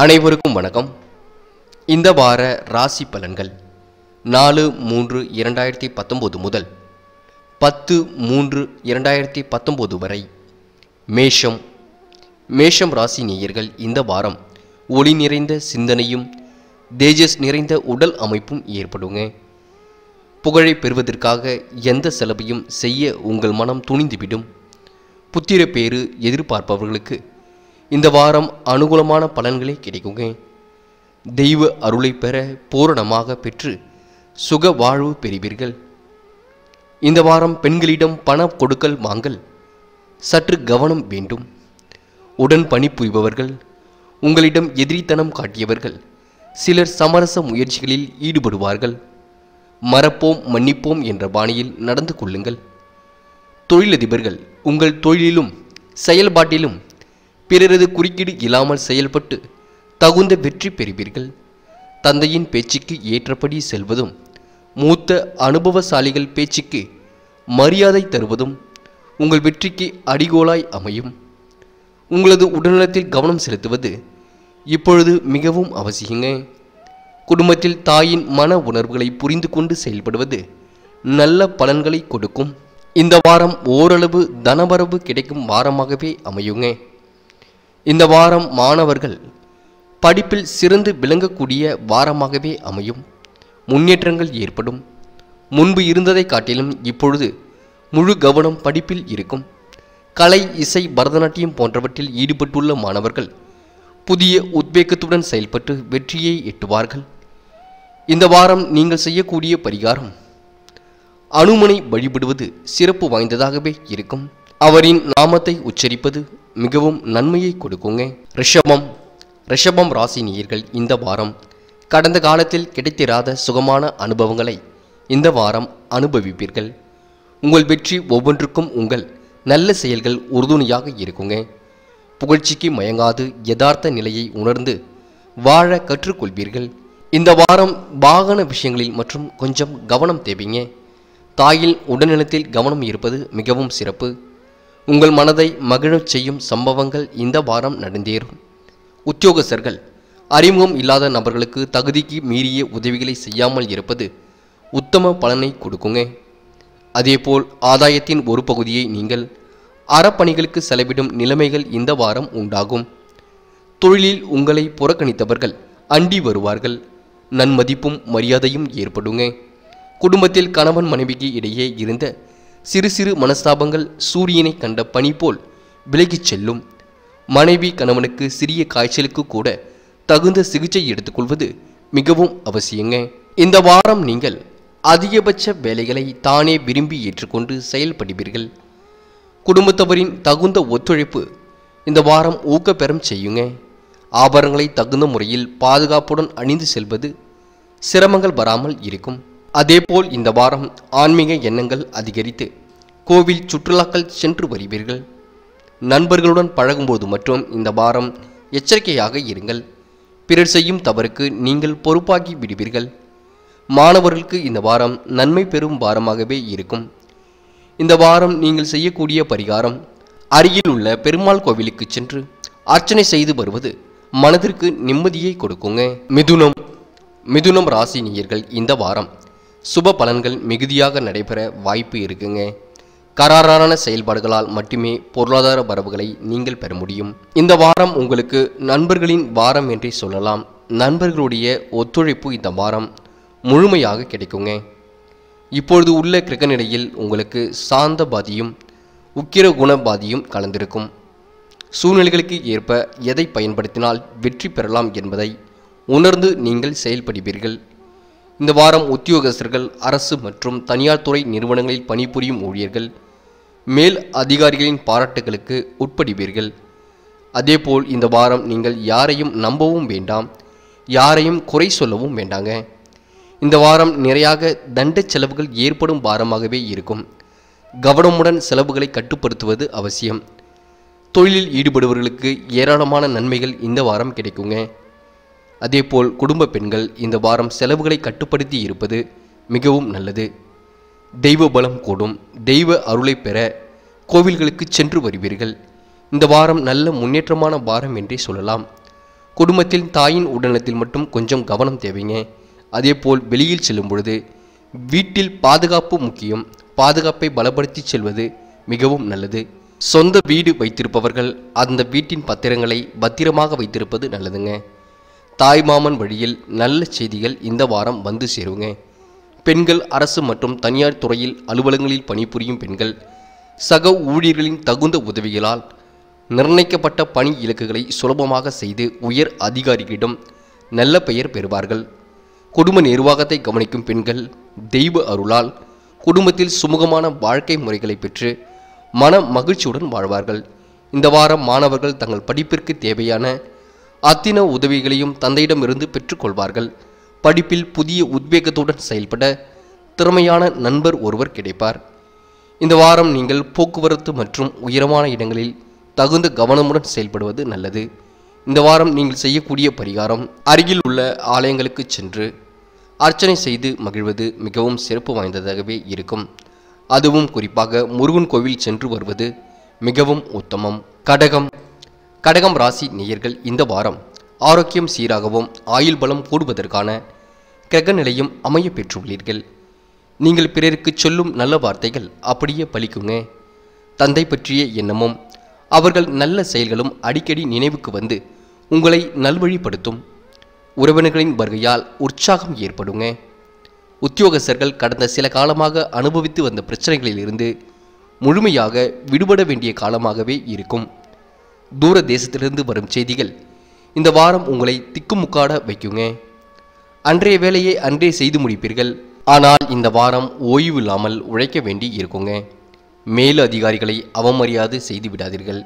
அனைவருக்கும் வணக்கம். இந்த வார ராசி பலன்கள் நாலு மூன்று இரண்டாயிரத்தி பத்தொம்போது முதல் பத்து மூன்று இரண்டாயிரத்தி பத்தொம்போது வரை மேஷம். மேஷம் ராசி நேயர்கள் இந்த வாரம் ஒளி நிறைந்த சிந்தனையும் தேஜஸ் நிறைந்த உடல் அமைப்பும் ஏற்படுங்க. புகழை பெறுவதற்காக எந்த செலவையும் செய்ய உங்கள் மனம் துணிந்துவிடும். புத்திர பேறு எதிர்பார்ப்பவர்களுக்கு இந்த வாரம் அனுகூலமான பலன்களே கிடைக்குங்க. தெய்வ அருளை பெற பூரணமாக பெற்று சுக வாழ்வு பெறுவீர்கள். இந்த வாரம் பெண்களிடம் பண கொடுக்கல் வாங்கல் சற்று கவனம் வேண்டும். உடன் பணிபுரிபவர்கள் உங்களிடம் எதிரித்தனம் காட்டியவர்கள் சிலர் சமரச முயற்சிகளில் ஈடுபடுவார்கள். மறப்போம் மன்னிப்போம் என்ற பாணியில் நடந்து கொள்ளுங்கள். தொழிலதிபர்கள் உங்கள் தொழிலிலும் செயல்பாட்டிலும் பிறரது குறுக்கீடு இல்லாமல் செயல்பட்டு தகுந்த வெற்றி பெறுவீர்கள். தந்தையின் பேச்சுக்கு ஏற்றபடி செல்வதும் மூத்த அனுபவசாலிகள் பேச்சுக்கு மரியாதை தருவதும் உங்கள் வெற்றிக்கு அடிகோலாய் அமையும். உங்களது உடல்நலத்தில் கவனம் செலுத்துவது இப்பொழுது மிகவும் அவசியங்க. குடும்பத்தில் தாயின் மன உணர்வுகளை புரிந்து கொண்டு செயல்படுவது நல்ல பலன்களை கொடுக்கும். இந்த வாரம் ஓரளவு தனவரவு கிடைக்கும் வாரமாகவே அமையுங்க. இந்த வாரம் மாணவர்கள் படிப்பில் சிறந்து விளங்கக்கூடிய வாரமாகவே அமையும். முன்னேற்றங்கள் ஏற்படும். முன்பு இருந்ததை காட்டிலும் இப்பொழுது முழு கவனம் படிப்பில் இருக்கும். கலை இசை பரதநாட்டியம் போன்றவற்றில் ஈடுபட்டுள்ள மாணவர்கள் புதிய உத்வேகத்துடன் செயல்பட்டு வெற்றியை எட்டுவார்கள். இந்த வாரம் நீங்கள் செய்யக்கூடிய பரிகாரம் அனுமனை வழிபடுவது சிறப்பு வாய்ந்ததாகவே இருக்கும். அவரின் நாமத்தை உச்சரிப்பது மிகவும் நன்மையை கொடுக்குங்க. ரிஷபம் ரிஷபம் ராசி நேயர்கள் இந்த வாரம் கடந்த காலத்தில் கிடைத்திராத சுகமான அனுபவங்களை இந்த வாரம் அனுபவிப்பீர்கள். உங்கள் வெற்றி ஒவ்வொன்றுக்கும் உங்கள் நல்ல செயல்கள் உறுதுணையாக இருக்குங்க. புகழ்ச்சிக்கு மயங்காது யதார்த்த நிலையை உணர்ந்து வாழ கற்றுக்கொள்வீர்கள். இந்த வாரம் வாகன விஷயங்களில் மற்றும் கொஞ்சம் கவனம் தேவைங்க. தாயில் உடல்நலத்தில் கவனம் இருப்பது மிகவும் சிறப்பு. உங்கள் மனதை மகிழச் செய்யும் சம்பவங்கள் இந்த வாரம் நடந்தேறும். உத்தியோகஸ்தர்கள் அறிமுகம் இல்லாத நபர்களுக்கு தகுதிக்கு மீறிய உதவிகளை செய்யாமல் இருப்பது உத்தம பலனை கொடுக்குங்க. அதேபோல் ஆதாயத்தின் ஒரு பகுதியை நீங்கள் அறப்பணிகளுக்கு செலவிடும் நிலைமைகள் இந்த வாரம் உண்டாகும். தொழிலில் உங்களை புறக்கணித்தவர்கள் அண்டி வருவார்கள். நன்மதிப்பும் மரியாதையும் ஏற்படுங்க. குடும்பத்தில் கணவன் மனைவிக்கு இடையே இருந்த சிறு சிறு மனஸ்தாபங்கள் சூரியனை கண்ட பனி போல் விலகிச் செல்லும். மனைவி கணவனுக்கு சிறிய காய்ச்சலுக்கு கூட தகுந்த சிகிச்சை எடுத்துக்கொள்வது மிகவும் அவசியங்க. இந்த வாரம் நீங்கள் அதிகபட்ச வேலைகளை தானே விரும்பி ஏற்றுக்கொண்டு செயல்படுவீர்கள். குடும்பத்தவரின் தகுந்த ஒத்துழைப்பு இந்த வாரம் ஊக்கப்பெறும் செய்யுங்க. ஆபரணங்களை தகுந்த முறையில் பாதுகாப்புடன் அணிந்து செல்வது சிரமங்கள் வராமல் இருக்கும். அதேபோல் இந்த வாரம் ஆன்மீக எண்ணங்கள் அதிகரித்து கோவில் சுற்றுலாக்கள் சென்று வருவீர்கள். நண்பர்களுடன் பழகும்போது மற்றும் இந்த வாரம் எச்சரிக்கையாக இருங்கள். பிறர் செய்யும் தவறுக்கு நீங்கள் பொறுப்பாகி விடுவீர்கள். மாணவர்களுக்கு இந்த வாரம் நன்மை பெறும் வாரமாகவே இருக்கும். இந்த வாரம் நீங்கள் செய்யக்கூடிய பரிகாரம் அருகில் உள்ள பெருமாள் கோவிலுக்கு சென்று அர்ச்சனை செய்து வருவது மனதிற்கு நிம்மதியை கொடுக்குங்க. மிதுனம் மிதுனம் ராசினியர்கள் இந்த வாரம் சுப பலன்கள் மிகுதியாக நடைபெற வாய்ப்பு இருக்குங்க. கராரான செயல்பாடுகளால் மட்டுமே பொருளாதார வரவுகளை நீங்கள் பெற முடியும். இந்த வாரம் உங்களுக்கு நண்பர்களின் வாரம் என்றே சொல்லலாம். நண்பர்களுடைய ஒத்துழைப்பு இந்த வாரம் முழுமையாக கிடைக்குங்க. இப்பொழுது உள்ள கிரகநிலையில் உங்களுக்கு சாந்த பாதியும் உக்கிர குணபாதியும் கலந்திருக்கும். சூழ்நிலைகளுக்கு ஏற்ப எதை பயன்படுத்தினால் வெற்றி பெறலாம் என்பதை உணர்ந்து நீங்கள் செயல்படுவீர்கள். இந்த வாரம் உத்தியோகஸ்தர்கள் அரசு மற்றும் தனியார் துறை நிறுவனங்களில் பணிபுரியும் ஊழியர்கள் மேல் அதிகாரிகளின் பாராட்டுகளுக்கு உட்படுவீர்கள். அதேபோல் இந்த வாரம் நீங்கள் யாரையும் நம்பவும் வேண்டாம் யாரையும் குறை சொல்லவும் வேண்டாங்க. இந்த வாரம் நிறையாக தண்ட செலவுகள் ஏற்படும் வாரமாகவே இருக்கும். கவனமுடன் செலவுகளை கட்டுப்படுத்துவது அவசியம். தொழிலில் ஈடுபடுபவர்களுக்கு ஏராளமான நன்மைகள் இந்த வாரம் கிடைக்குங்க. அதேபோல் குடும்ப பெண்கள் இந்த வாரம் செலவுகளை கட்டுப்படுத்தி இருப்பது மிகவும் நல்லது. தெய்வ பலம் கூடும் தெய்வ அருளை பெற கோவில்களுக்கு சென்று வருவீர்கள். இந்த வாரம் நல்ல முன்னேற்றமான வாரம் என்றே சொல்லலாம். குடும்பத்தில் தாயின் உடல்நலத்தில் மட்டும் கொஞ்சம் கவனம் தேவைங்க. அதேபோல் வெளியில் செல்லும் பொழுது வீட்டில் பாதுகாப்பு முக்கியம். பாதுகாப்பை பலப்படுத்தி செல்வது மிகவும் நல்லது. சொந்த வீடு வைத்திருப்பவர்கள் அந்த வீட்டின் பத்திரங்களை பத்திரமாக வைத்திருப்பது நல்லதுங்க. தாய்மாமன் வழியில் நல்ல செய்திகள் இந்த வாரம் வந்து சேருங்க. பெண்கள் அரசு மற்றும் தனியார் துறையில் அலுவலகங்களில் பணிபுரியும் பெண்கள் சக ஊழியர்களின் தகுந்த உதவிகளால் நிர்ணயிக்கப்பட்ட பணி இலக்குகளை சுலபமாக செய்து உயர் அதிகாரிகளிடம் நல்ல பெயர் பெறுவார்கள். குடும்ப நிர்வாகத்தை கவனிக்கும் பெண்கள் தெய்வ அருளால் குடும்பத்தில் சுமூகமான வாழ்க்கை முறைகளை பெற்று மன மகிழ்ச்சியுடன் வாழ்வார்கள். இந்த வாரம் மாணவர்கள் தங்கள் படிப்பிற்கு தேவையான அத்தின உதவிகளையும் தந்தையிடமிருந்து பெற்றுக்கொள்வார்கள். படிப்பில் புதிய உத்வேகத்துடன் செயல்பட திறமையான நண்பர் ஒருவர் கிடைப்பார். இந்த வாரம் நீங்கள் போக்குவரத்து மற்றும் உயரமான இடங்களில் தகுந்த கவனமுடன் செயல்படுவது நல்லது. இந்த வாரம் நீங்கள் செய்யக்கூடிய பரிகாரம் அருகில் உள்ள ஆலயங்களுக்கு சென்று அர்ச்சனை செய்து மகிழ்வது மிகவும் சிறப்பு வாய்ந்ததாகவே இருக்கும். அதுவும் குறிப்பாக முருகன் கோவில் சென்று வருவது மிகவும் உத்தமம். கடகம் கடகம் ராசி நேயர்கள் இந்த வாரம் ஆரோக்கியம் சீராகவும் ஆயுள் பலம் கூடுவதற்கான கிரக நிலையும் அமைய பெற்றுள்ளீர்கள். நீங்கள் பிறருக்கு சொல்லும் நல்ல வார்த்தைகள் அப்படியே பலிக்குங்க. தந்தை பற்றிய எண்ணமும் அவர்கள் நல்ல செயல்களும் அடிக்கடி நினைவுக்கு வந்து உங்களை நல்வழிப்படுத்தும். உறவினர்களின் வருகையால் உற்சாகம் ஏற்படுங்க. உத்தியோகஸ்தர்கள் கடந்த சில காலமாக அனுபவித்து வந்த பிரச்சனைகளிலிருந்து முழுமையாக விடுபட வேண்டிய காலமாகவே இருக்கும். தூர தேசத்திலிருந்து வரும் செய்திகள். இந்த வாரம் உங்களை திக்குமுக்காட வைக்குங்க. அன்றைய வேலையை அன்றே செய்து முடிப்பீர்கள். ஆனால் இந்த வாரம் ஓய்வு இல்லாமல் உழைக்க வேண்டி இருக்குங்க. மேல் அதிகாரிகளை அவமரியாதை செய்து விடாதீர்கள்.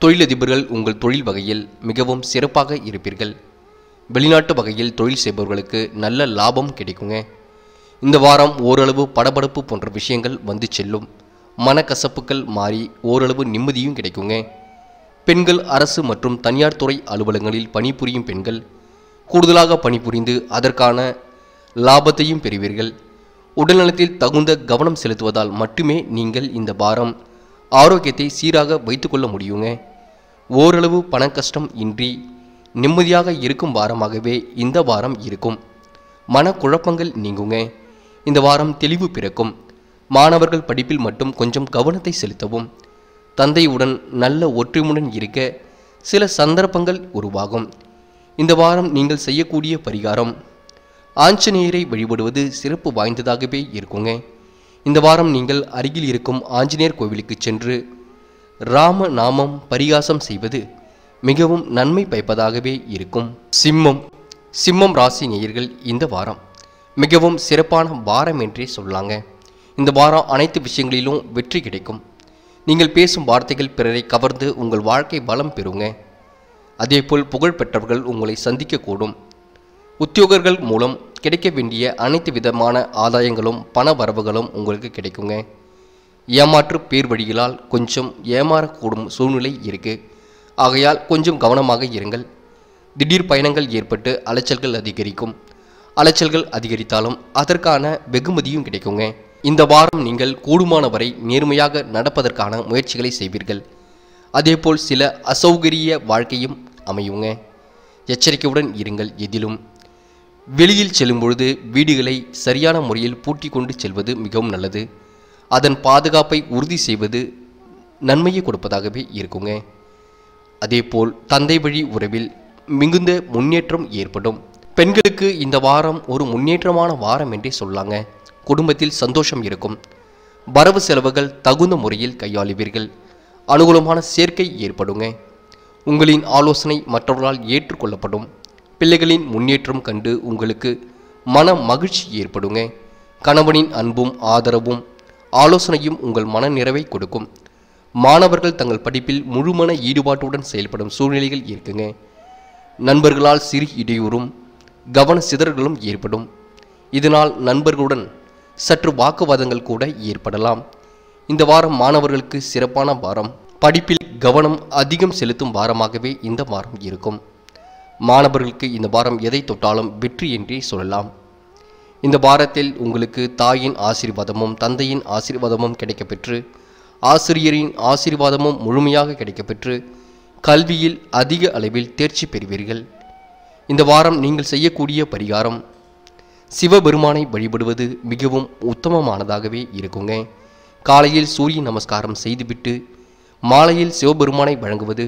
தொழிலதிபர்கள் உங்கள் தொழில் வகையில் மிகவும் சிறப்பாக இருப்பீர்கள். வெளிநாட்டு வகையில் தொழில் செய்பவர்களுக்கு நல்ல லாபம் கிடைக்குங்க. இந்த வாரம் ஓரளவு படபடப்பு போன்ற விஷயங்கள் வந்து செல்லும். மனக்கசப்புகள் மாறி ஓரளவு நிம்மதியும் கிடைக்குங்க. பெண்கள் அரசு மற்றும் தனியார் துறை அலுவலகங்களில் பணிபுரியும் பெண்கள் கூடுதலாக பணிபுரிந்து அதற்கான லாபத்தையும் பெறுவீர்கள். உடல்நலத்தில் தகுந்த கவனம் செலுத்துவதால் மட்டுமே நீங்கள் இந்த வாரம் ஆரோக்கியத்தை சீராக வைத்துக்கொள்ள முடியுங்க. ஓரளவு பண கஷ்டம் இன்றி நிம்மதியாக இருக்கும் வாரமாகவே இந்த வாரம் இருக்கும். மனக்குழப்பங்கள் நீங்குங்க. இந்த வாரம் தெளிவு பிறக்கும். மாணவர்கள் படிப்பில் மட்டும் கொஞ்சம் கவனத்தை செலுத்தவும். தந்தையுடன் நல்ல ஒற்றுமையுடன் இருக்க சில சந்தர்ப்பங்கள் உருவாகும். இந்த வாரம் நீங்கள் செய்யக்கூடிய பரிகாரம் ஆஞ்சநேயரை வழிபடுவது சிறப்பு வாய்ந்ததாகவே இருக்குங்க. இந்த வாரம் நீங்கள் அருகில் இருக்கும் ஆஞ்சநேயர் கோவிலுக்கு சென்று ராம நாமம் பரிகாசம் செய்வது மிகவும் நன்மை பயப்பதாகவே இருக்கும். சிம்மம் சிம்மம் ராசி நேயர்கள் இந்த வாரம் மிகவும் சிறப்பான வாரம் என்றே சொல்லாங்க இந்த வாரம் அனைத்து விஷயங்களிலும் வெற்றி கிடைக்கும். நீங்கள் பேசும் வார்த்தைகள் பிறரை கவர்ந்து உங்கள் வாழ்க்கை பலம் பெறுங்க. அதேபோல் புகழ் பெற்றவர்கள் உங்களை சந்திக்கக்கூடும். உத்தியோகர்கள் மூலம் கிடைக்க வேண்டிய அனைத்து விதமான ஆதாயங்களும் பண வரவுகளும் உங்களுக்கு கிடைக்குங்க. ஏமாற்று பேர் வழிகளால் கொஞ்சம் ஏமாறக்கூடும் சூழ்நிலை இருக்கு. ஆகையால் கொஞ்சம் கவனமாக இருங்கள். திடீர் பயணங்கள் ஏற்பட்டு அலைச்சல்கள் அதிகரிக்கும். அலைச்சல்கள் அதிகரித்தாலும் அதற்கான வெகுமதியும் கிடைக்குங்க. இந்த வாரம் நீங்கள் கூடுமான வரை நேர்மையாக நடப்பதற்கான முயற்சிகளை செய்வீர்கள். அதேபோல் சில அசௌகரிய வாழ்க்கையும் அமையுங்க. எச்சரிக்கையுடன் இருங்கள் எதிலும். வெளியில் செல்லும் பொழுது வீடுகளை சரியான முறையில் பூட்டி கொண்டு செல்வது மிகவும் நல்லது. அதன் பாதுகாப்பை உறுதி செய்வது நன்மையை கொடுப்பதாகவே இருக்குங்க. அதேபோல் தந்தை வழி உறவில் மிகுந்த முன்னேற்றம் ஏற்படும். பெண்களுக்கு இந்த வாரம் ஒரு முன்னேற்றமான வாரம் என்றே சொல்லாங்க குடும்பத்தில் சந்தோஷம் இருக்கும். வரவு செலவுகள் தகுந்த முறையில் கையாளுவீர்கள். அனுகூலமான சேர்க்கை ஏற்படுங்க. உங்களின் ஆலோசனை மற்றவர்களால் ஏற்றுக்கொள்ளப்படும். பிள்ளைகளின் முன்னேற்றம் கண்டு உங்களுக்கு மன மகிழ்ச்சி ஏற்படுங்க. கணவனின் அன்பும் ஆதரவும் ஆலோசனையும் உங்கள் மன நிறைவை கொடுக்கும். மாணவர்கள் தங்கள் படிப்பில் முழுமன ஈடுபாட்டுடன் செயல்படும் சூழ்நிலைகள் இருக்குங்க. நண்பர்களால் சிறு இடையூறும் கவன சிதறல்களும் ஏற்படும். இதனால் நண்பர்களுடன் சற்று வாக்குவாதங்கள் கூட ஏற்படலாம். இந்த வாரம் மாணவர்களுக்கு சிறப்பான வாரம். படிப்பில் கவனம் அதிகம் செலுத்தும் வாரமாகவே இந்த வாரம் இருக்கும். மாணவர்களுக்கு இந்த வாரம் எதை தொட்டாலும் வெற்றி என்றே சொல்லலாம். இந்த வாரத்தில் உங்களுக்கு தாயின் ஆசீர்வாதமும் தந்தையின் ஆசீர்வாதமும் கிடைக்கப்பெற்று ஆசிரியரின் ஆசீர்வாதமும் முழுமையாக கிடைக்கப்பெற்று கல்வியில் அதிக அளவில் தேர்ச்சி பெறுவீர்கள். இந்த வாரம் நீங்கள் செய்யக்கூடிய பரிகாரம் சிவபெருமானை வழிபடுவது மிகவும் உத்தமமானதாகவே இருக்குங்க. காலையில் சூரிய நமஸ்காரம் செய்துவிட்டு மாலையில் சிவபெருமானை வழங்குவது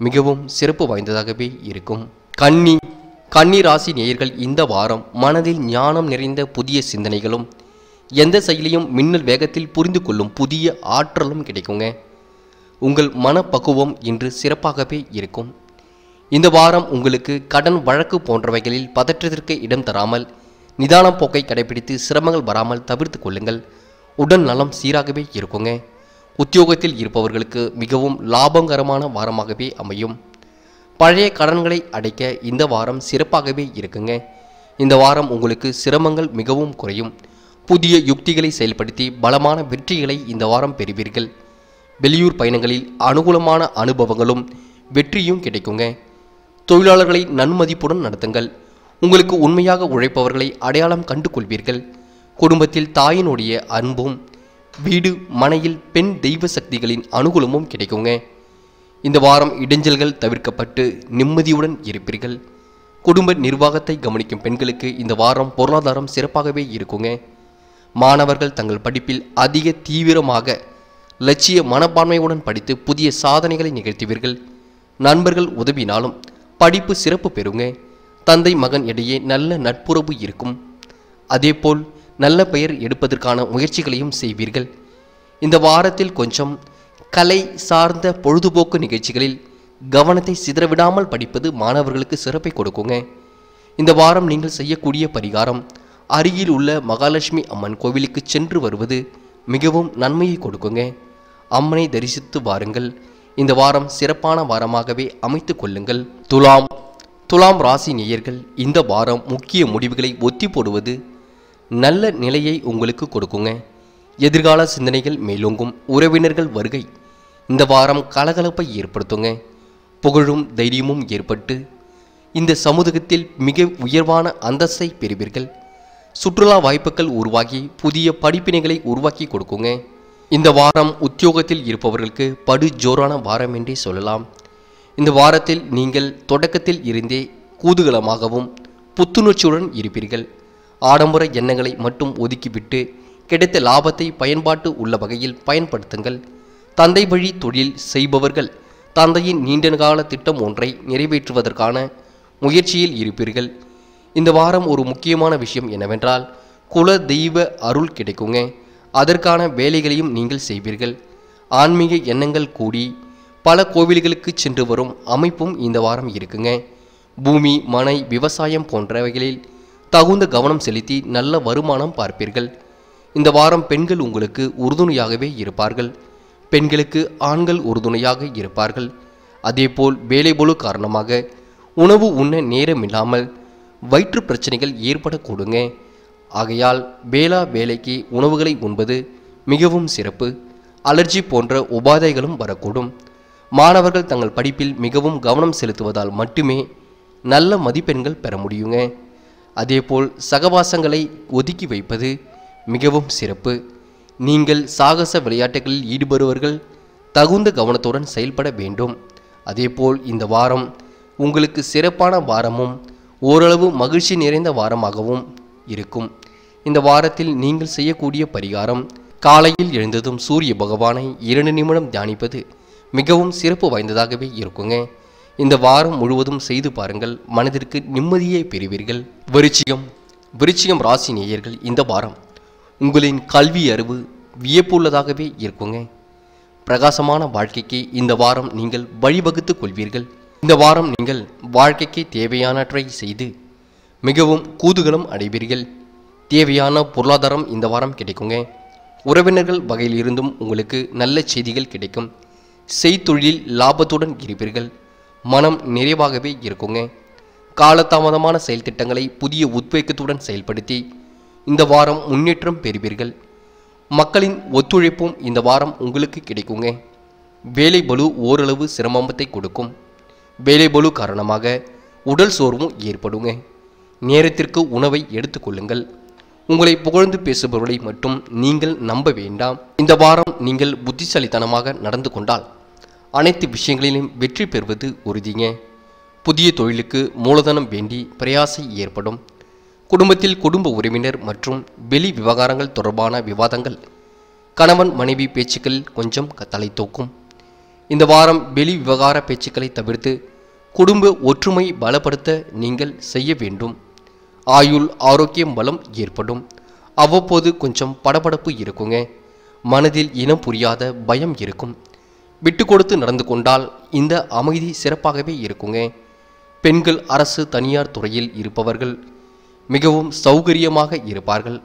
மிகவும் சிறப்பு வாய்ந்ததாகவே இருக்கும். கன்னி கன்னி ராசி நேயர்கள் இந்த வாரம் மனதில் ஞானம் நிறைந்த புதிய சிந்தனைகளும் எந்த செயலையும் மின்னல் வேகத்தில் புரிந்து கொள்ளும் புதிய ஆற்றலும் கிடைக்குங்க. உங்கள் மனப்பக்குவம் இன்று சிறப்பாகவே இருக்கும். இந்த வாரம் உங்களுக்கு கடன் வழக்கு போன்றவைகளில் பதற்றத்திற்கு இடம் தராமல் நிதான போக்கை கடைபிடித்து சிரமங்கள் வராமல் தவிர்த்து கொள்ளுங்கள். உடல் நலம் சீராகவே இருக்குங்க. உத்தியோகத்தில் இருப்பவர்களுக்கு மிகவும் லாபகரமான வாரமாகவே அமையும். பழைய கடன்களை அடைக்க இந்த வாரம் சிறப்பாகவே இருக்குங்க. இந்த வாரம் உங்களுக்கு சிரமங்கள் மிகவும் குறையும். புதிய யுக்திகளை செயல்படுத்தி பலமான வெற்றிகளை இந்த வாரம் பெறுவீர்கள். வெளியூர் பயணங்களில் அனுகூலமான அனுபவங்களும் வெற்றியும் கிடைக்குங்க. தொழிலாளர்களை நன்மதிப்புடன் நடத்துங்கள். உங்களுக்கு உண்மையாக உழைப்பவர்களை அடையாளம் கண்டு கொள்வீர்கள் குடும்பத்தில் தாயினுடைய அன்பும் வீடு மனையில் பெண் தெய்வ சக்திகளின் அனுகூலமும் கிடைக்குங்க. இந்த வாரம் இடைஞ்சல்கள் தவிர்க்கப்பட்டு நிம்மதியுடன் இருப்பீர்கள். குடும்ப நிர்வாகத்தை கவனிக்கும் பெண்களுக்கு இந்த வாரம் பொருளாதாரம் சிறப்பாகவே இருக்குங்க. மாணவர்கள் தங்கள் படிப்பில் அதிக தீவிரமாக லட்சிய மனப்பான்மையுடன் படித்து புதிய சாதனைகளை நிகழ்த்துவீர்கள். நண்பர்கள் உதவினாலும் படிப்பு சிறப்பு பெறுங்க. தந்தை மகன் இடையே நல்ல நட்புறவு இருக்கும். அதேபோல் நல்ல பெயர் எடுப்பதற்கான முயற்சிகளையும் செய்வீர்கள். இந்த வாரத்தில் கொஞ்சம் கலை சார்ந்த பொழுதுபோக்கு நிகழ்ச்சிகளில் கவனத்தை சிதறவிடாமல் படிப்பது மாணவர்களுக்கு சிறப்பை கொடுக்குங்க. இந்த வாரம் நீங்கள் செய்யக்கூடிய பரிகாரம் அருகில் உள்ள மகாலட்சுமி அம்மன் கோவிலுக்கு சென்று வருவது மிகவும் நன்மையை கொடுக்குங்க. அம்மனை தரிசித்து வாருங்கள். இந்த வாரம் சிறப்பான வாரமாகவே அமைத்து கொள்ளுங்கள். துலாம் துலாம் ராசி நேயர்கள் இந்த வாரம் முக்கிய முடிவுகளை ஒத்தி போடுவது நல்ல நிலையை உங்களுக்கு கொடுக்குங்க. எதிர்கால சிந்தனைகள் மேலோங்கும். உறவினர்கள் வருகை இந்த வாரம் கலகலப்பை ஏற்படுத்துங்க. புகழும் தைரியமும் ஏற்பட்டு இந்த சமூகத்தில் மிக உயர்வான அந்தஸ்தை பெறுவீர்கள். சுற்றுலா வாய்ப்புகள் உருவாகி புதிய படிப்பினைகளை உருவாக்கி கொடுக்குங்க. இந்த வாரம் உத்தியோகத்தில் இருப்பவர்களுக்கு படு ஜோரான வாரம் என்றே சொல்லலாம். இந்த வாரத்தில் நீங்கள் தொடக்கத்தில் இருந்தே கூதுகலமாகவும் புத்துணர்ச்சியுடன் இருப்பீர்கள். ஆடம்பர எண்ணங்களை மட்டும் ஒதுக்கிவிட்டு கிடைத்த லாபத்தை பயன்பாட்டு உள்ள வகையில் பயன்படுத்துங்கள். தந்தை வழி தொழில் செய்பவர்கள் தந்தையின் நீண்டகால திட்டம் ஒன்றை நிறைவேற்றுவதற்கான முயற்சியில் இருப்பீர்கள். இந்த வாரம் ஒரு முக்கியமான விஷயம் என்னவென்றால் குல தெய்வ அருள் கிடைக்குங்க. அதற்கான வேலைகளையும் நீங்கள் செய்வீர்கள். ஆன்மீக எண்ணங்கள் கூடி பல கோவில்களுக்கு சென்று வரும் அமைப்பும் இந்த வாரம் இருக்குங்க. பூமி மனை விவசாயம் போன்றவைகளில் தகுந்த கவனம் செலுத்தி நல்ல வருமானம் பார்ப்பீர்கள். இந்த வாரம் பெண்கள் உங்களுக்கு உறுதுணையாகவே இருப்பார்கள். பெண்களுக்கு ஆண்கள் உறுதுணையாக இருப்பார்கள். அதேபோல் வேலைபொழு காரணமாக உணவு உண்ண நேரம் இல்லாமல் வயிற்று பிரச்சனைகள் ஏற்படக்கூடுங்க. ஆகையால் வேளா வேலைக்கு உணவுகளை உண்பது மிகவும் சிறப்பு. அலர்ஜி போன்ற உபாதைகளும் வரக்கூடும். மாணவர்கள் தங்கள் படிப்பில் மிகவும் கவனம் செலுத்துவதால் மட்டுமே நல்ல மதிப்பெண்கள் பெற முடியுங்க. அதேபோல் சகவாசங்களை ஒதுக்கி வைப்பது மிகவும் சிறப்பு. நீங்கள் சாகச விளையாட்டுகளில் ஈடுபடுபவர்கள் தகுந்த கவனத்துடன் செயல்பட வேண்டும். அதேபோல் இந்த வாரம் உங்களுக்கு சிறப்பான வாரமும் ஓரளவு மகிழ்ச்சி நிறைந்த வாரமாகவும் இருக்கும். இந்த வாரத்தில் நீங்கள் செய்யக்கூடிய பரிகாரம் காலையில் எழுந்ததும் சூரிய பகவானை இரண்டு நிமிடம் தியானிப்பது மிகவும் சிறப்பு வாய்ந்ததாகவே இருக்குங்க. இந்த வாரம் முழுவதும் செய்து பாருங்கள் மனதிற்கு நிம்மதியை பெறுவீர்கள். விருச்சிகம் விருச்சிகம் ராசி நேயர்கள் இந்த வாரம் உங்களின் கல்வி அறிவு வியப்புள்ளதாகவே இருக்குங்க. பிரகாசமான வாழ்க்கைக்கு இந்த வாரம் நீங்கள் வழிவகுத்து கொள்வீர்கள். இந்த வாரம் நீங்கள் வாழ்க்கைக்கு தேவையானவற்றை செய்து மிகவும் கூதுகலம் அடைவீர்கள். தேவையான பொருளாதாரம் இந்த வாரம் கிடைக்குங்க. உறவினர்கள் வகையிலிருந்தும் உங்களுக்கு நல்ல செய்திகள் கிடைக்கும். செய்தொழிலில் லாபத்துடன் இருப்பீர்கள். மனம் நிறைவாகவே இருக்குங்க. காலதாமதமான செயல் திட்டங்களை புதிய உத்வேகத்துடன் செயல்படுத்தி இந்த வாரம் முன்னேற்றம் பெறுவீர்கள். மக்களின் ஒத்துழைப்பும் இந்த வாரம் உங்களுக்கு கிடைக்குங்க. வேலை பலு ஓரளவு சிரமத்தை கொடுக்கும். வேலை பலு காரணமாக உடல் சோர்வும் ஏற்படுங்க. நேரத்திற்கு உணவை எடுத்துக்கொள்ளுங்கள் உங்களை புகழ்ந்து பேசுபவர்களை மட்டும் நீங்கள் நம்ப வேண்டாம். இந்த வாரம் நீங்கள் புத்திசாலித்தனமாக நடந்து கொண்டால் அனைத்து விஷயங்களிலும் வெற்றி பெறுவது உறுதிங்க. புதிய தொழிலுக்கு மூலதனம் வேண்டி பிரயாசை ஏற்படும். குடும்பத்தில் குடும்ப உறவினர் மற்றும் வெளி விவகாரங்கள் தொடர்பான விவாதங்கள். கணவன் மனைவி பேச்சுக்கள் கொஞ்சம் க- தலை தூக்கும். இந்த வாரம் வெளி விவகார பேச்சுக்களை தவிர்த்து குடும்ப ஒற்றுமை பலப்படுத்த நீங்கள் செய்ய வேண்டும். ஆயுள் ஆரோக்கியம் பலம் ஏற்படும். அவ்வப்போது கொஞ்சம் படபடப்பு இருக்குங்க. மனதில் இனம் புரியாத பயம் இருக்கும். விட்டு கொடுத்து நடந்து கொண்டால் இந்த அமைதி சிறப்பாகவே இருக்குங்க. பெண்கள் அரசு தனியார் துறையில் இருப்பவர்கள் மிகவும் சௌகரியமாக இருப்பார்கள்.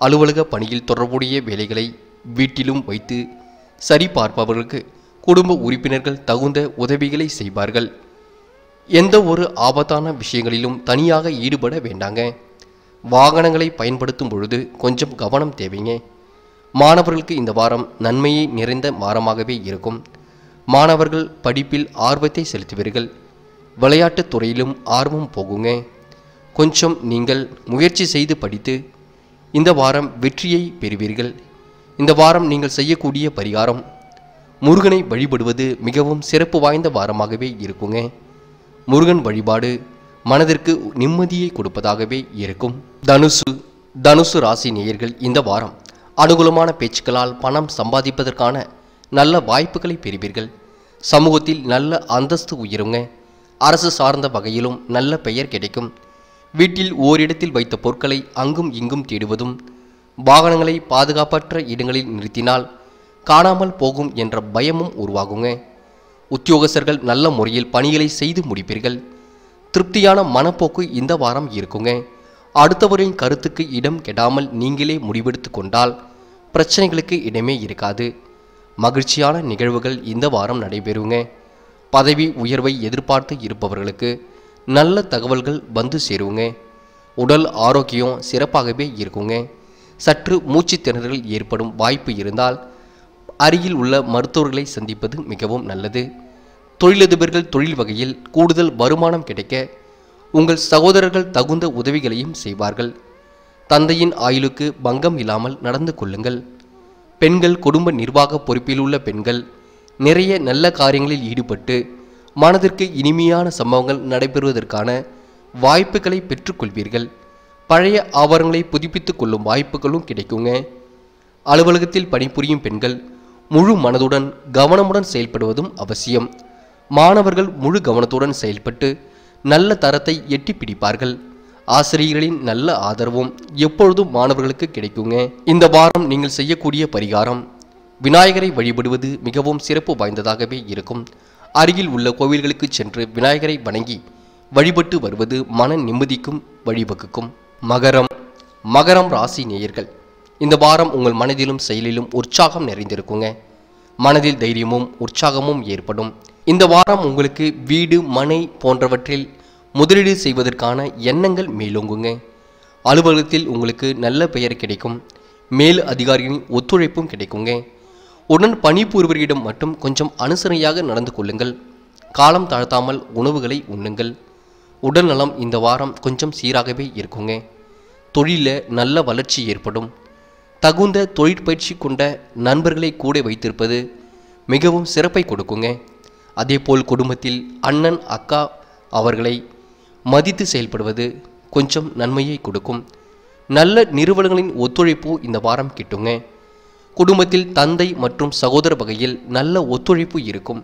அலுவலக பணியில் தொடர்புடைய வேலைகளை வீட்டிலும் வைத்து சரிபார்ப்பவர்களுக்கு குடும்ப உறுப்பினர்கள் தகுந்த உதவிகளை செய்வார்கள். எந்த ஒரு ஆபத்தான விஷயங்களிலும் தனியாக ஈடுபட வேண்டாங்க. வாகனங்களை பயன்படுத்தும் பொழுது கொஞ்சம் கவனம் தேவைங்க. மாணவர்களுக்கு இந்த வாரம் நன்மையை நிறைந்த வாரமாகவே இருக்கும். மாணவர்கள் படிப்பில் ஆர்வத்தை செலுத்துவீர்கள். விளையாட்டுத் துறையிலும் ஆர்வம் போகுங்க. கொஞ்சம் நீங்கள் முயற்சி செய்து படித்து இந்த வாரம் வெற்றியை பெறுவீர்கள். இந்த வாரம் நீங்கள் செய்யக்கூடிய பரிகாரம் முருகனை வழிபடுவது மிகவும் சிறப்பு வாய்ந்த வாரமாகவே இருக்குங்க. முருகன் வழிபாடு மனதிற்கு நிம்மதியை கொடுப்பதாகவே இருக்கும். தனுசு தனுசு ராசி நேயர்கள் இந்த வாரம் அனுகூலமான பேச்சுக்களால் பணம் சம்பாதிப்பதற்கான நல்ல வாய்ப்புகளை பெறுவீர்கள். சமூகத்தில் நல்ல அந்தஸ்து உயருங்க. அரசு சார்ந்த வகையிலும் நல்ல பெயர் கிடைக்கும். வீட்டில் ஓரிடத்தில் வைத்த பொருட்களை அங்கும் இங்கும் தேடுவதும் வாகனங்களை பாதுகாப்பற்ற இடங்களில் நிறுத்தினால் காணாமல் போகும் என்ற பயமும் உருவாகுங்க. உத்தியோகஸ்தர்கள் நல்ல முறையில் பணிகளை செய்து முடிப்பீர்கள். திருப்தியான மனப்போக்கு இந்த வாரம் இருக்குங்க. அடுத்தவரின் கருத்துக்கு இடம் கெடாமல் நீங்களே முடிவெடுத்து கொண்டால் பிரச்சனைகளுக்கு இடமே இருக்காது. மகிழ்ச்சியான நிகழ்வுகள் இந்த வாரம் நடைபெறுங்க. பதவி உயர்வை எதிர்பார்த்து இருப்பவர்களுக்கு நல்ல தகவல்கள் வந்து சேருங்க. உடல் ஆரோக்கியம் சிறப்பாகவே இருக்குங்க. சற்று மூச்சு திணறல் ஏற்படும் வாய்ப்பு இருந்தால் அருகில் உள்ள மருத்துவர்களை சந்திப்பது மிகவும் நல்லது. தொழிலதிபர்கள் தொழில் வகையில் கூடுதல் வருமானம் கிடைக்க உங்கள் சகோதரர்கள் தகுந்த உதவிகளையும் செய்வார்கள். தந்தையின் ஆயுளுக்கு பங்கம் இல்லாமல் நடந்து கொள்ளுங்கள். பெண்கள் குடும்ப நிர்வாக பொறுப்பில் உள்ள பெண்கள் நிறைய நல்ல காரியங்களில் ஈடுபட்டு மனதிற்கு இனிமையான சம்பவங்கள் நடைபெறுவதற்கான வாய்ப்புகளை பெற்றுக்கொள்வீர்கள். பழைய ஆவணங்களை புதுப்பித்துக் கொள்ளும் வாய்ப்புகளும் கிடைக்குங்க. அலுவலகத்தில் பணிபுரியும் பெண்கள் முழு மனதுடன் கவனமுடன் செயல்படுவதும் அவசியம். மாணவர்கள் முழு கவனத்துடன் செயல்பட்டு நல்ல தரத்தை எட்டி பிடிப்பார்கள். ஆசிரியர்களின் நல்ல ஆதரவும் எப்பொழுதும் மாணவர்களுக்கு கிடைக்குங்க. இந்த வாரம் நீங்கள் செய்யக்கூடிய பரிகாரம் விநாயகரை வழிபடுவது மிகவும் சிறப்பு வாய்ந்ததாகவே இருக்கும். அருகில் உள்ள கோவில்களுக்கு சென்று விநாயகரை வணங்கி வழிபட்டு வருவது மன நிம்மதிக்கும் வழிவகுக்கும். மகரம் மகரம் ராசி நேயர்கள் இந்த வாரம் உங்கள் மனதிலும் செயலிலும் உற்சாகம் நிறைந்திருக்குங்க. மனதில் தைரியமும் உற்சாகமும் ஏற்படும். இந்த வாரம் உங்களுக்கு வீடு மனை போன்றவற்றில் முதலீடு செய்வதற்கான எண்ணங்கள் மேலோங்குங்க. அலுவலகத்தில் உங்களுக்கு நல்ல பெயர் கிடைக்கும். மேல் அதிகாரிகளின் ஒத்துழைப்பும் கிடைக்குங்க. உடன் பணிபுரிவர்களிடம் மட்டும் கொஞ்சம் அனுசரணையாக நடந்து கொள்ளுங்கள். காலம் தாழ்த்தாமல் உணவுகளை உண்ணுங்கள். உடல்நலம் இந்த வாரம் கொஞ்சம் சீராகவே இருக்குங்க. தொழிலில் நல்ல வளர்ச்சி ஏற்படும். தகுந்த தொழிற்பயிற்சி கொண்ட நண்பர்களை கூட வைத்திருப்பது மிகவும் சிறப்பை கொடுக்குங்க. அதேபோல் குடும்பத்தில் அண்ணன் அக்கா அவர்களை மதித்து செயல்படுவது கொஞ்சம் நன்மையை கொடுக்கும். நல்ல நிறுவனங்களின் ஒத்துழைப்பு இந்த வாரம் கிட்டுங்க. குடும்பத்தில் தந்தை மற்றும் சகோதர வகையில் நல்ல ஒத்துழைப்பு இருக்கும்.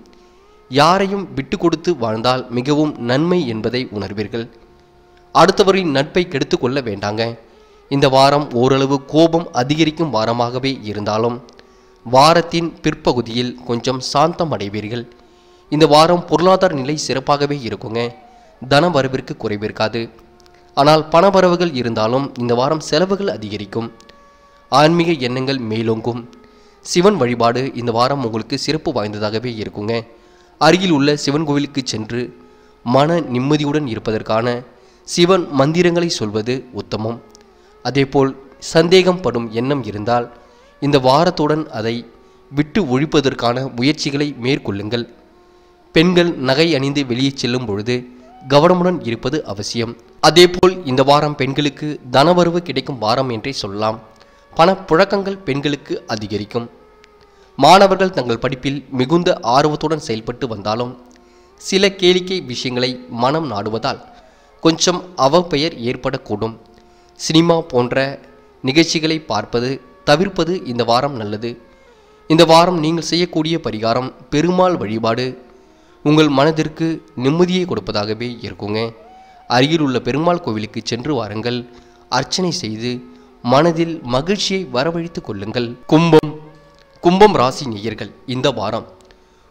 யாரையும் விட்டு கொடுத்து வாழ்ந்தால் மிகவும் நன்மை என்பதை உணர்வீர்கள். அடுத்தவரின் நட்பை கெடுத்துக்கொள்ள வேண்டாங்க. இந்த வாரம் ஓரளவு கோபம் அதிகரிக்கும் வாரமாகவே இருந்தாலும் வாரத்தின் பிற்பகுதியில் கொஞ்சம் சாந்தம் அடைவீர்கள். இந்த வாரம் பொருளாதார நிலை சிறப்பாகவே இருக்குங்க. தன வரவிற்கு குறைவிருக்காது ஆனால் பண வரவுகள் இருந்தாலும் இந்த வாரம் செலவுகள் அதிகரிக்கும். ஆன்மீக எண்ணங்கள் மேலோங்கும். சிவன் வழிபாடு இந்த வாரம் உங்களுக்கு சிறப்பு வாய்ந்ததாகவே இருக்குங்க. அருகில் உள்ள சிவன் கோவிலுக்கு சென்று மன நிம்மதியுடன் இருப்பதற்கான சிவன் மந்திரங்களை சொல்வது உத்தமம். அதேபோல் சந்தேகம் படும் எண்ணம் இருந்தால் இந்த வாரத்துடன் அதை விட்டு ஒழிப்பதற்கான முயற்சிகளை மேற்கொள்ளுங்கள். பெண்கள் நகை அணிந்து வெளியே செல்லும் பொழுது கவனமுடன் இருப்பது அவசியம். அதேபோல் இந்த வாரம் பெண்களுக்கு தனவரவு கிடைக்கும் வாரம் என்றே சொல்லலாம். பணப்புழக்கங்கள் பெண்களுக்கு அதிகரிக்கும். மாணவர்கள் தங்கள் படிப்பில் மிகுந்த ஆர்வத்துடன் செயல்பட்டு வந்தாலும் சில கேளிக்கை விஷயங்களை மனம் நாடுவதால் கொஞ்சம் அவப்பெயர் ஏற்படக்கூடும். சினிமா போன்ற நிகழ்ச்சிகளை பார்ப்பது தவிர்ப்பது இந்த வாரம் நல்லது. இந்த வாரம் நீங்கள் செய்யக்கூடிய பரிகாரம் பெருமாள் வழிபாடு உங்கள் மனதிற்கு நிம்மதியை கொடுப்பதாகவே இருக்குங்க. அருகில் உள்ள பெருமாள் கோவிலுக்கு சென்று வாருங்கள். அர்ச்சனை செய்து மனதில் மகிழ்ச்சியை வரவழைத்துக் கொள்ளுங்கள். கும்பம் கும்பம் ராசி நேயர்கள் இந்த வாரம்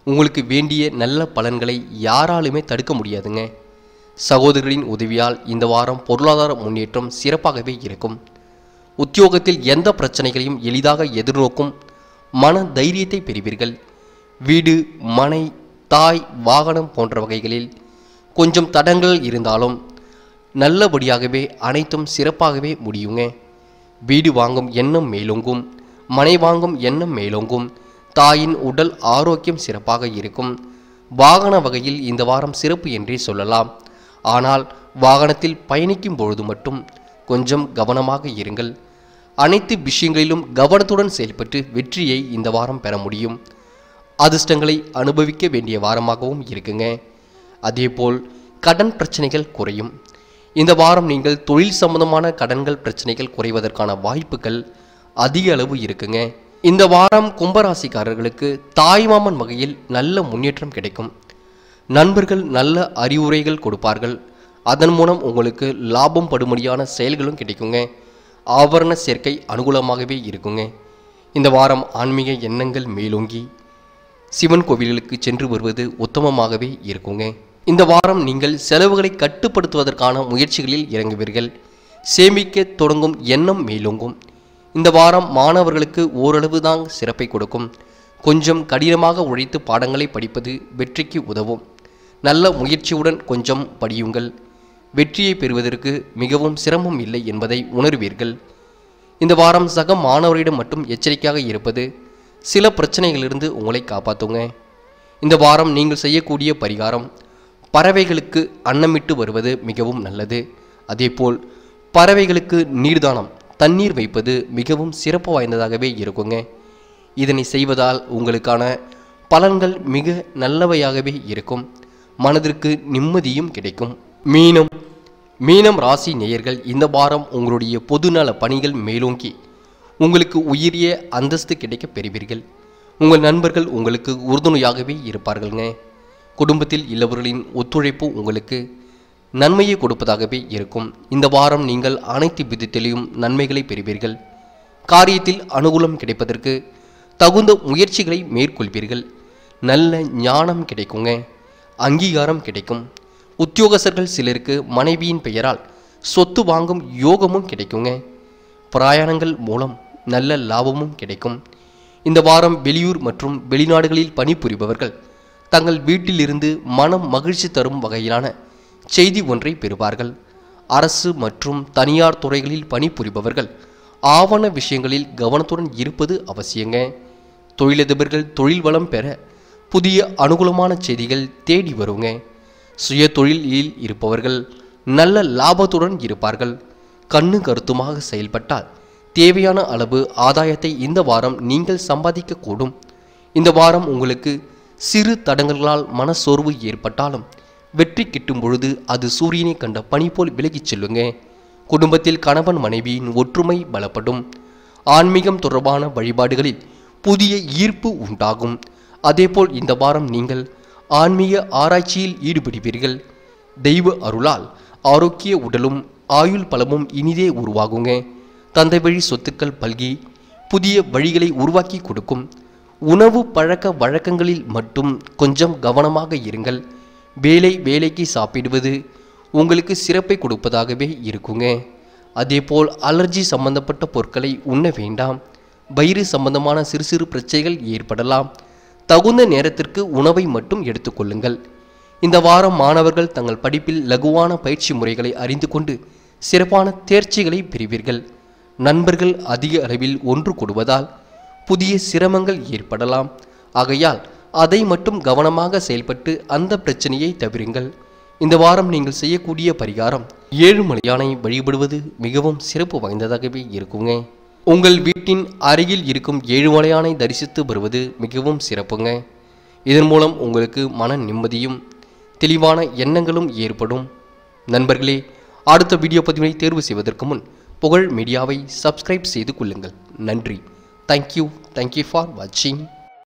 உங்களுக்கு வேண்டிய நல்ல பலன்களை யாராலுமே தடுக்க முடியாதுங்க. சகோதரர்களின் உதவியால் இந்த வாரம் பொருளாதார முன்னேற்றம் சிறப்பாகவே இருக்கும். உத்தியோகத்தில் எந்த பிரச்சனைகளையும் எளிதாக எதிர்நோக்கும் மன தைரியத்தை பெறுவீர்கள். வீடு மனை தாய் வாகனம் போன்ற வகைகளில் கொஞ்சம் தடங்கள் இருந்தாலும் நல்லபடியாகவே அனைத்தும் சிறப்பாகவே முடியுங்க. வீடு வாங்கும் எண்ணம் மேலோங்கும் மனை வாங்கும் எண்ணம் மேலோங்கும் தாயின் உடல் ஆரோக்கியம் சிறப்பாக இருக்கும். வாகன வகையில் இந்த வாரம் சிறப்பு என்றே சொல்லலாம். ஆனால் வாகனத்தில் பயணிக்கும் பொழுது மட்டும் கொஞ்சம் கவனமாக இருங்கள். அனைத்து விஷயங்களிலும் கவனத்துடன் செயல்பட்டு வெற்றியை இந்த வாரம் பெற முடியும். அதிர்ஷ்டங்களை அனுபவிக்க வேண்டிய வாரமாகவும் இருக்குங்க. அதேபோல் கடன் பிரச்சனைகள் குறையும். இந்த வாரம் நீங்கள் தொழில் சம்பந்தமான கடன்கள் பிரச்சனைகள் குறைவதற்கான வாய்ப்புகள் அதிக அளவு இருக்குங்க. இந்த வாரம் கும்பராசிக்காரர்களுக்கு தாய்மாமன் வகையில் நல்ல முன்னேற்றம் கிடைக்கும். நண்பர்கள் நல்ல அறிவுரைகள் கொடுப்பார்கள். அதன் மூலம் உங்களுக்கு லாபம் படுமடியான செயல்களும் கிடைக்குங்க. ஆபரண சேர்க்கை அனுகூலமாகவே இருக்குங்க. இந்த வாரம் ஆன்மீக எண்ணங்கள் மேலோங்கி சிவன் கோவில்களுக்கு சென்று வருவது உத்தமமாகவே இருக்குங்க. இந்த வாரம் நீங்கள் செலவுகளை கட்டுப்படுத்துவதற்கான முயற்சிகளில் இறங்குவீர்கள். சேமிக்க தொடங்கும் எண்ணம் மேலோங்கும். இந்த வாரம் மாணவர்களுக்கு ஓரளவு தான் சிறப்பை கொடுக்கும். கொஞ்சம் கடினமாக உழைத்து பாடங்களை படிப்பது வெற்றிக்கு உதவும். நல்ல முயற்சியுடன் கொஞ்சம் படியுங்கள். வெற்றியை பெறுவதற்கு மிகவும் சிரமம் இல்லை என்பதை உணர்வீர்கள். இந்த வாரம் சக மாணவரிடம் மட்டும் எச்சரிக்கையாக இருப்பது சில பிரச்சனைகளிலிருந்து உங்களை காப்பாற்றுங்க இந்த வாரம் நீங்கள் செய்யக்கூடிய பரிகாரம் பறவைகளுக்கு அன்னமிட்டு வருவது மிகவும் நல்லது. அதேபோல் பறவைகளுக்கு நீர்தானம் தண்ணீர் வைப்பது மிகவும் சிறப்பு வாய்ந்ததாகவே இருக்குங்க. இதனை செய்வதால் உங்களுக்கான பலன்கள் மிக நல்லவையாகவே இருக்கும். மனதிற்கு நிம்மதியும் கிடைக்கும். மீனம் மீனம் ராசி நேயர்கள் இந்த வாரம் உங்களுடைய பொதுநல பணிகள் மேலோங்கி உங்களுக்கு உயரிய அந்தஸ்து கிடைக்கப் பெறுவீர்கள். உங்கள் நண்பர்கள் உங்களுக்கு உறுதுணையாகவே இருப்பார்கள்ங்க. குடும்பத்தில் இல்லவர்களின் ஒத்துழைப்பு உங்களுக்கு நன்மையை கொடுப்பதாகவே இருக்கும். இந்த வாரம் நீங்கள் அனைத்து விதத்திலையும் நன்மைகளை பெறுவீர்கள். காரியத்தில் அனுகூலம் கிடைப்பதற்கு தகுந்த முயற்சிகளை மேற்கொள்வீர்கள். நல்ல ஞானம் கிடைக்குங்க. அங்கீகாரம் கிடைக்கும். உத்தியோகஸ்தர்கள் சிலருக்கு மனைவியின் பெயரால் சொத்து வாங்கும் யோகமும் கிடைக்குங்க. பிரயாணங்கள் மூலம் நல்ல லாபமும் கிடைக்கும். இந்த வாரம் வெளியூர் மற்றும் வெளிநாடுகளில் பணிபுரிபவர்கள் தங்கள் வீட்டிலிருந்து மனம் மகிழ்ச்சி தரும் வகையிலான செய்தி ஒன்றை பெறுவார்கள். அரசு மற்றும் தனியார் துறைகளில் பணிபுரிபவர்கள் ஆவண விஷயங்களில் கவனத்துடன் இருப்பது அவசியங்க. தொழிலதிபர்கள் தொழில் வளம் பெற புதிய அனுகூலமான செய்திகள் தேடி வருங்க. சுய தொழிலில் இருப்பவர்கள் நல்ல லாபத்துடன் இருப்பார்கள். கண்ணு கருத்துமாக செயல்பட்டால் தேவையான அளவு ஆதாயத்தை இந்த வாரம் நீங்கள் சம்பாதிக்கக்கூடும். இந்த வாரம் உங்களுக்கு சிறு தடங்கல்களால் மனச்சோர்வு ஏற்பட்டாலும் வெற்றி கிட்டும் பொழுது அது சூரியனை கண்ட பனி போல் விலகிச் செல்லுங்க. குடும்பத்தில் கணவன் மனைவியின் ஒற்றுமை பலப்படும். ஆன்மீகம் தொடர்பான வழிபாடுகளில் புதிய ஈர்ப்பு உண்டாகும். அதேபோல் இந்த வாரம் நீங்கள் ஆன்மீக ஆராய்ச்சியில் ஈடுபடுவீர்கள். தெய்வ அருளால் ஆரோக்கிய உடலும் ஆயுள் பலமும் இனிதே உருவாகுங்க. தந்தை வழி சொத்துக்கள் பல்கி புதிய வழிகளை உருவாக்கி கொடுக்கும் உணவு பழக்க வழக்கங்களில் மட்டும் கொஞ்சம் கவனமாக இருங்கள். வேலை வேலைக்கு சாப்பிடுவது உங்களுக்கு சிறப்பை கொடுப்பதாகவே இருக்குங்க. அதேபோல் அலர்ஜி சம்பந்தப்பட்ட பொருட்களை உண்ண வேண்டாம். வயிறு சம்பந்தமான சிறு சிறு பிரச்சனைகள் ஏற்படலாம். தகுந்த நேரத்திற்கு உணவை மட்டும் எடுத்துக்கொள்ளுங்கள் இந்த வாரம் மாணவர்கள் தங்கள் படிப்பில் லகுவான பயிற்சி முறைகளை அறிந்து கொண்டு சிறப்பான தேர்ச்சிகளை பெறுவீர்கள். நண்பர்கள் அதிக அளவில் ஒன்று கூடுவதால் புதிய சிரமங்கள் ஏற்படலாம். ஆகையால் அதை மட்டும் கவனமாக செயல்பட்டு அந்த பிரச்சனையை தவிருங்கள். இந்த வாரம் நீங்கள் செய்யக்கூடிய பரிகாரம் ஏழு மலையானை வழிபடுவது மிகவும் சிறப்பு வாய்ந்ததாகவே இருக்குங்க. உங்கள் வீட்டின் அருகில் இருக்கும் ஏழு மலையானை தரிசித்து வருவது மிகவும் சிறப்புங்க. இதன் மூலம் உங்களுக்கு மன நிம்மதியும் தெளிவான எண்ணங்களும் ஏற்படும். நண்பர்களே அடுத்த வீடியோ பதிவினை தேர்வு செய்வதற்கு முன் புகழ் மீடியாவை சப்ஸ்கிரைப் செய்து கொள்ளுங்கள். நன்றி. தேங்க்யூ தேங்க்யூ ஃபார் வாட்சிங்